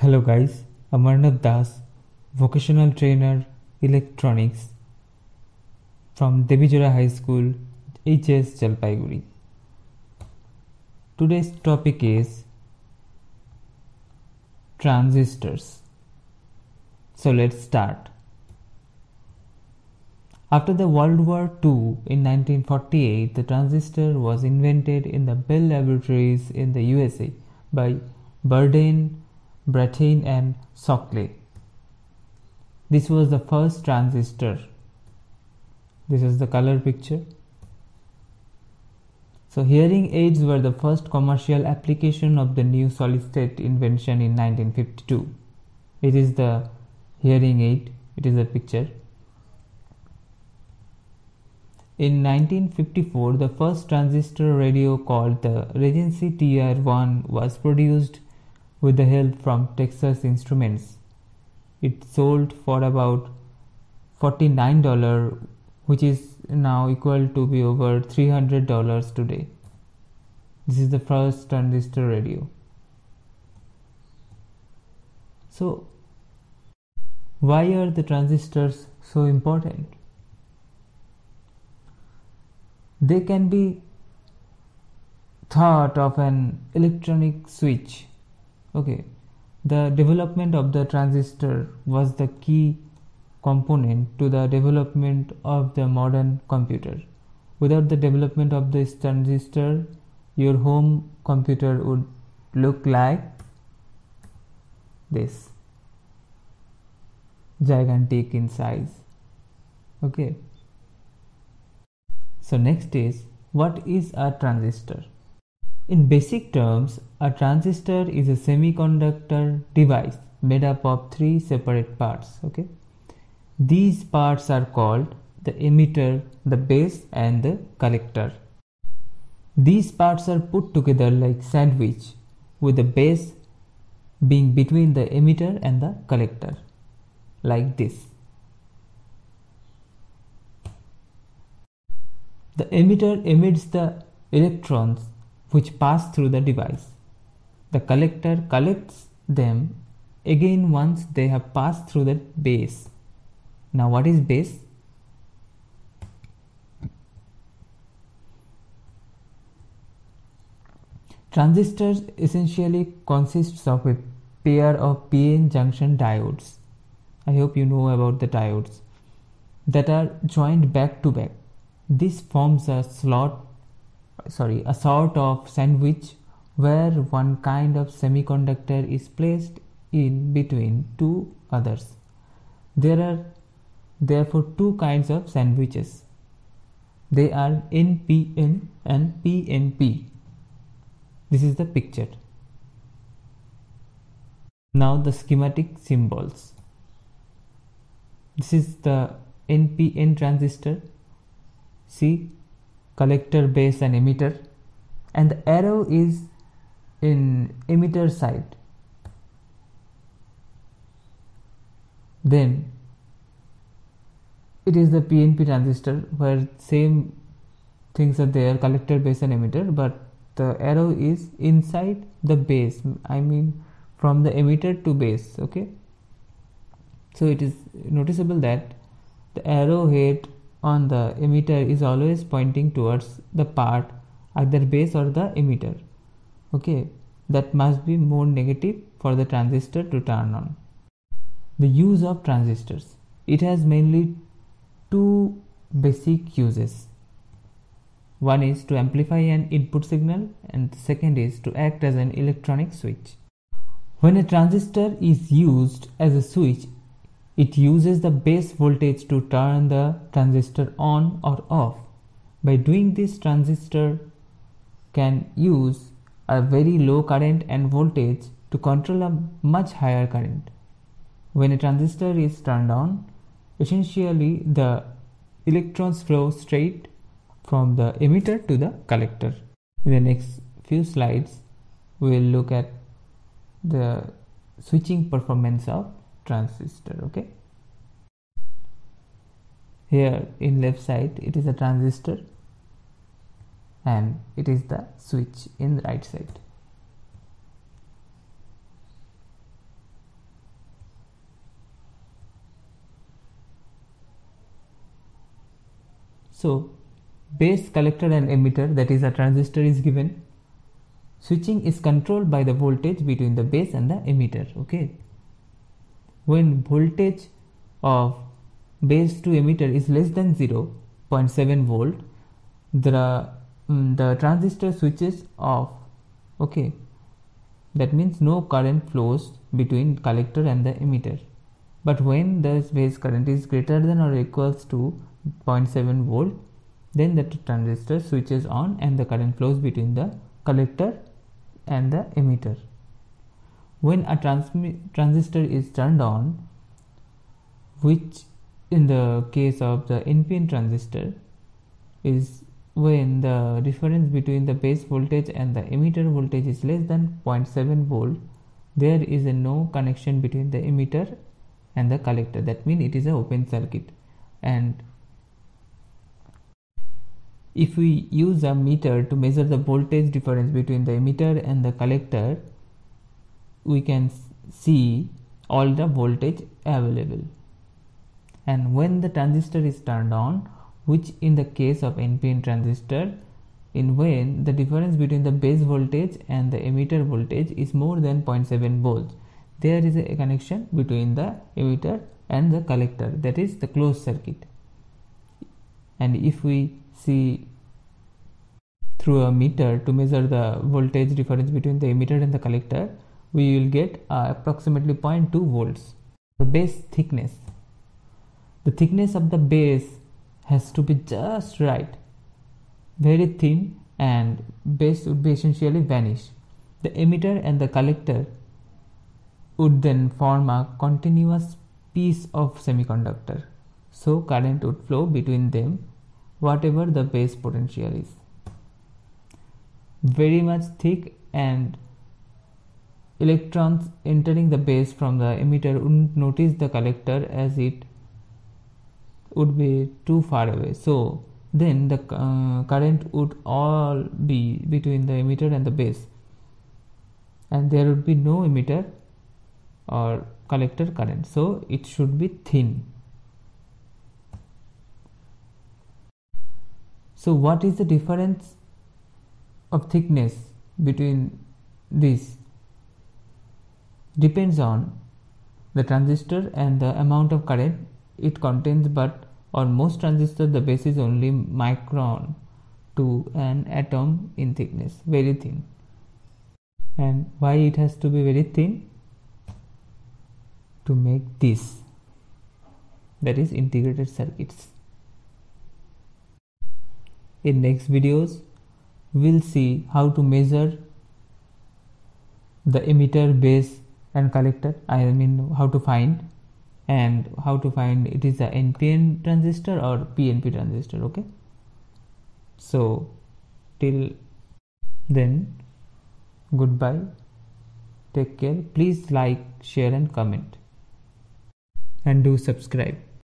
Hello guys, Amarnath Das, vocational trainer electronics from Devijora High School, HS Jalpaiguri. Today's topic is transistors. So let's start. After the World War II in 1948, the transistor was invented in the Bell Laboratories in the USA by Bardeen, Brattain and Shockley. This was the first transistor. This is the color picture. So hearing aids were the first commercial application of the new solid state invention in 1952. It is the hearing aid. It is a picture. In 1954, the first transistor radio called the Regency TR1 was produced with the help from Texas Instruments. It sold for about $49, which is now equal to be over $300 today. This is the first transistor radio. So, why are the transistors so important? They can be thought of an electronic switch. Okay, the development of the transistor was the key component to the development of the modern computer. Without the development of this transistor, your home computer would look like this gigantic in size. Okay. So next is what is a transistor? In basic terms, a transistor is a semiconductor device made up of three separate parts. Okay, these parts are called the emitter, the base, and the collector. These parts are put together like sandwich, with the base being between the emitter and the collector, like this. The emitter emits the electrons which pass through the device. The collector collects them again once they have passed through the base. Now, what is base? Transistors essentially consists of a pair of PN junction diodes. I hope you know about the diodes that are joined back to back. This forms a slot sorry a sort of sandwich where one kind of semiconductor is placed in between two others. There are therefore two kinds of sandwiches. They are NPN and PNP. This is the picture. Now the schematic symbols. This is the NPN transistor. See collector base and emitter and the arrow is in emitter side. Then it is the PNP transistor where same things are there collector base and emitter but the arrow is inside the base I mean from the emitter to base okay? So it is noticeable that the arrow head on the emitter is always pointing towards the part either base or the emitter. Okay that must be more negative for the transistor to turn on. The use of transistors. It has mainly two basic uses. One is to amplify an input signal and the second is to act as an electronic switch. When a transistor is used as a switch it uses the base voltage to turn the transistor on or off. By doing this, transistor can use a very low current and voltage to control a much higher current. When a transistor is turned on, essentially the electrons flow straight from the emitter to the collector. In the next few slides, we will look at the switching performance of transistor okay? Here in left side it is a transistor and it is the switch in the right side. So base collector and emitter that is a transistor is given. Switching is controlled by the voltage between the base and the emitter okay? When voltage of base to emitter is less than 0.7 volt the um, the transistor switches off. Okay. That means no current flows between collector and the emitter. But when the base current is greater than or equals to 0.7 volt then the transistor switches on and the current flows between the collector and the emitter when a transistor is turned on which in the case of the NPN transistor is when the difference between the base voltage and the emitter voltage is less than 0.7 volt there is a no connection between the emitter and the collector. That means it is an open circuit. And if we use a meter to measure the voltage difference between the emitter and the collector we can see all the voltage available. And when the transistor is turned on which in the case of NPN transistor in when the difference between the base voltage and the emitter voltage is more than 0.7 volts there is a connection between the emitter and the collector that is the closed circuit. And if we see through a meter to measure the voltage difference between the emitter and the collector we will get uh, approximately 0.2 volts. The base thickness. The thickness of the base has to be just right. Very thin and base would be essentially vanish. The emitter and the collector would then form a continuous piece of semiconductor. So current would flow between them whatever the base potential is. Very much thick and electrons entering the base from the emitter wouldn't notice the collector as it would be too far away. So then the uh, current would all be between the emitter and the base. And there would be no emitter or collector current. So it should be thin. So what is the difference of thickness between these depends on the transistor and the amount of current it contains but on most transistors the base is only micron to an atom in thickness very thin. And why it has to be very thin? To make this. That is integrated circuits. In next videos we'll see how to measure the emitter base and collector i mean how to find and how to find it is a NPN transistor or PNP transistor okay? So till then goodbye. Take care. Please like share and comment. And do subscribe